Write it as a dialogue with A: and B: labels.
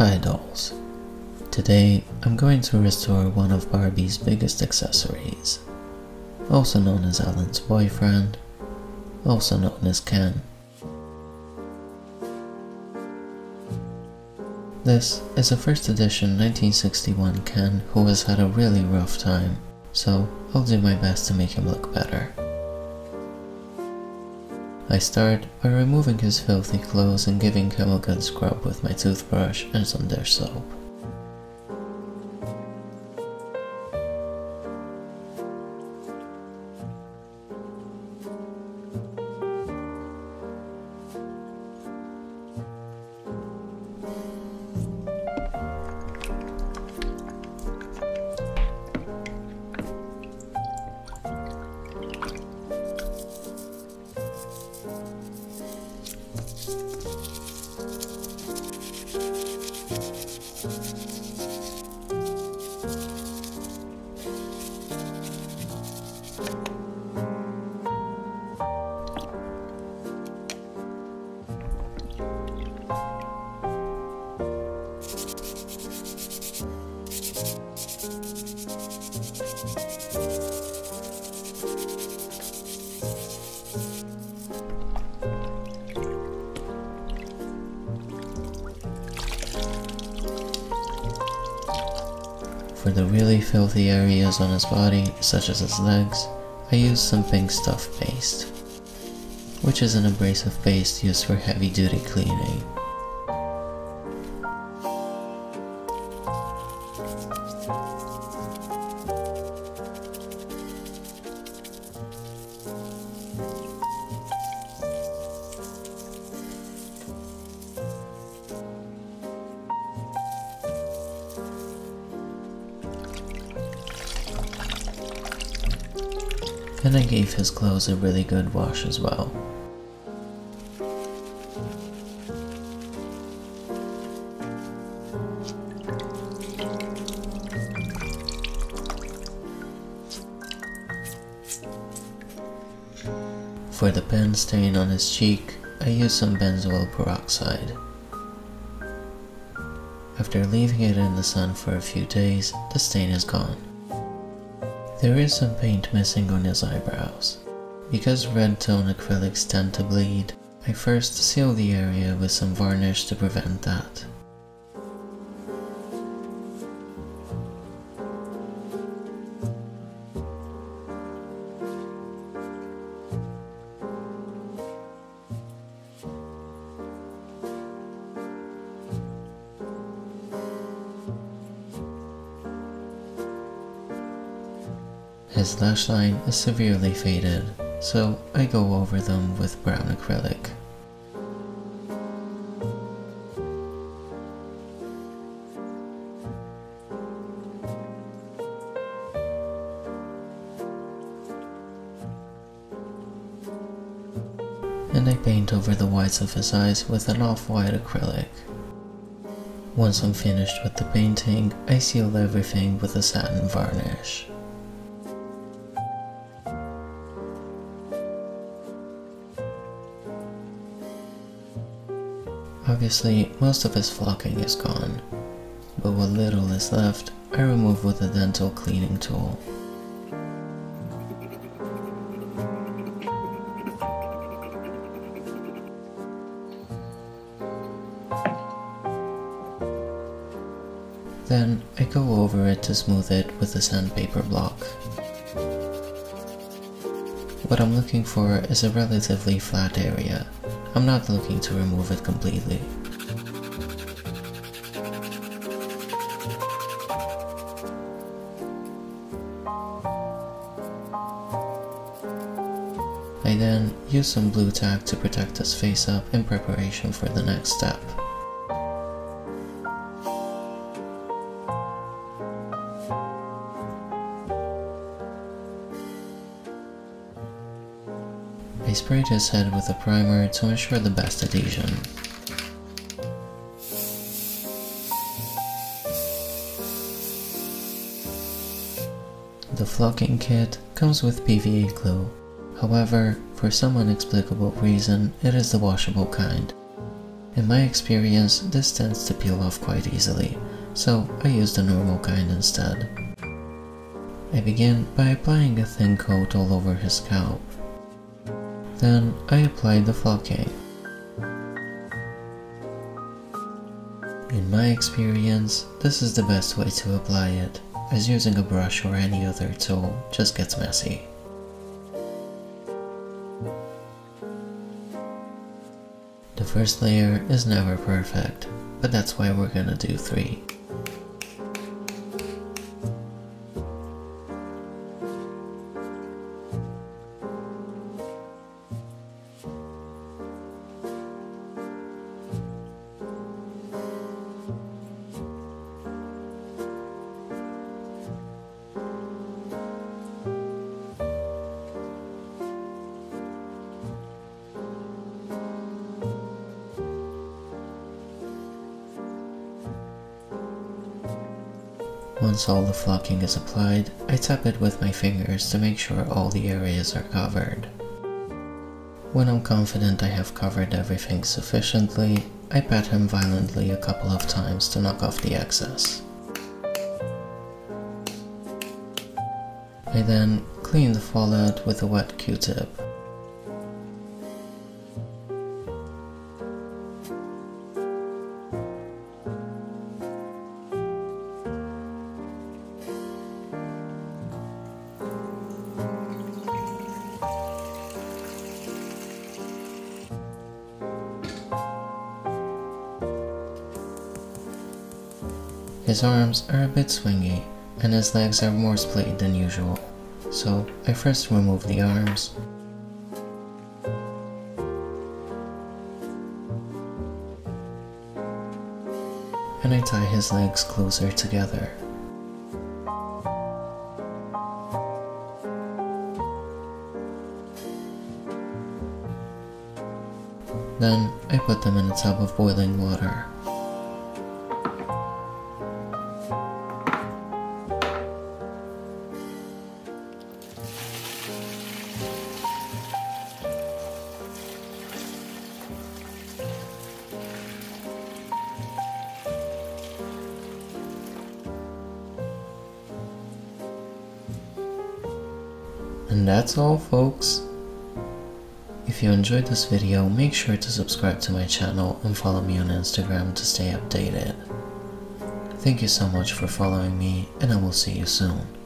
A: Hi dolls. Today I'm going to restore one of Barbie's biggest accessories, also known as Alan's boyfriend, also known as Ken. This is a first edition 1961 Ken who has had a really rough time, so I'll do my best to make him look better. I start by removing his filthy clothes and giving him a good scrub with my toothbrush and some dish soap. For the really filthy areas on his body, such as his legs, I use some pink stuff paste, which is an abrasive paste used for heavy duty cleaning. And I gave his clothes a really good wash as well. For the pen stain on his cheek, I used some benzoyl peroxide. After leaving it in the sun for a few days, the stain is gone. There is some paint missing on his eyebrows. Because red tone acrylics tend to bleed, I first seal the area with some varnish to prevent that. His lash line is severely faded, so I go over them with brown acrylic. And I paint over the whites of his eyes with an off-white acrylic. Once I'm finished with the painting, I seal everything with a satin varnish. Obviously, most of his flocking is gone, but what little is left, I remove with a dental cleaning tool. Then I go over it to smooth it with a sandpaper block. What I'm looking for is a relatively flat area. I'm not looking to remove it completely. I then use some Blu Tack to protect his face up in preparation for the next step. Sprayed his head with a primer to ensure the best adhesion. The flocking kit comes with PVA glue, however, for some inexplicable reason, it is the washable kind. In my experience, this tends to peel off quite easily, so I use the normal kind instead. I begin by applying a thin coat all over his scalp. Then I apply the flocking. In my experience, this is the best way to apply it, as using a brush or any other tool just gets messy. The first layer is never perfect, but that's why we're gonna do three. Once all the flocking is applied, I tap it with my fingers to make sure all the areas are covered. When I'm confident I have covered everything sufficiently, I pat him violently a couple of times to knock off the excess. I then clean the fallout with a wet q-tip. His arms are a bit swingy, and his legs are more splayed than usual, so I first remove the arms. And I tie his legs closer together. Then I put them in a tub of boiling water. And that's all folks. If you enjoyed this video, make sure to subscribe to my channel and follow me on Instagram to stay updated. Thank you so much for following me and I will see you soon.